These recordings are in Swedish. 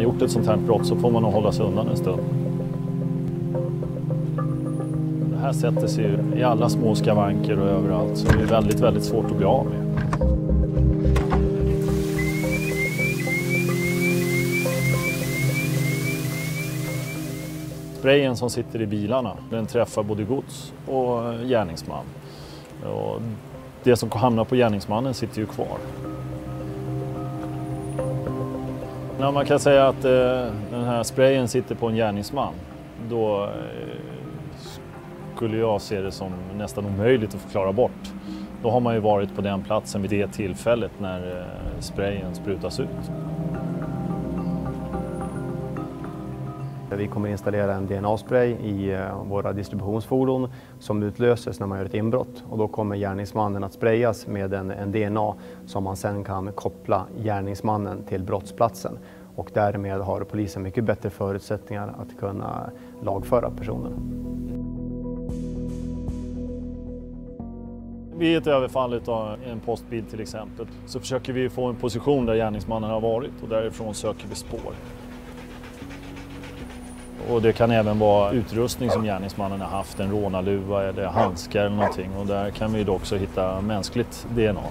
man gjort ett sånt här brott så får man nog hålla sig undan en stund. Det här sätter sig ju i alla små skavanker och överallt så det är väldigt, väldigt svårt att bli av med. Sprayen som sitter i bilarna, den träffar både gods och gärningsman. Och det som hamnar på gärningsmannen sitter ju kvar. När man kan säga att eh, den här sprayen sitter på en gärningsman, då eh, skulle jag se det som nästan omöjligt att förklara bort. Då har man ju varit på den platsen vid det tillfället när eh, sprayen sprutas ut. Vi kommer installera en DNA-spray i eh, våra distributionsfordon som utlöses när man gör ett inbrott och då kommer gärningsmannen att sprayas med en, en DNA som man sen kan koppla gärningsmannen till brottsplatsen och därmed har polisen mycket bättre förutsättningar att kunna lagföra personen. Vid ett överfall av en postbil till exempel så försöker vi få en position där gärningsmannen har varit och därifrån söker vi spår. Och det kan även vara utrustning som gärningsmannen har haft, en rånarluva eller handskar eller någonting. Och där kan vi då också hitta mänskligt DNA.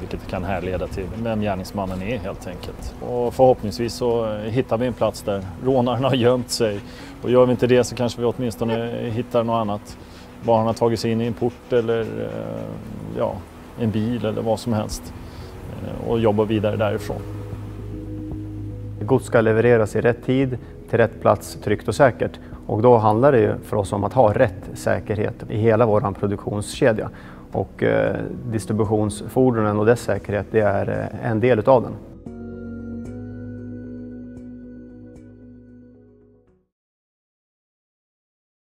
Vilket kan härleda till vem gärningsmannen är helt enkelt. Och förhoppningsvis så hittar vi en plats där rånaren har gömt sig. Och gör vi inte det så kanske vi åtminstone hittar något annat. Var han har tagit sig in i en port eller eh, ja, en bil eller vad som helst. Eh, och jobbar vidare därifrån. Gods ska levereras i rätt tid till rätt plats tryggt och säkert. Och då handlar det ju för oss om att ha rätt säkerhet i hela vår produktionskedja. Och eh, distributionsfordonen och dess säkerhet det är eh, en del utav den.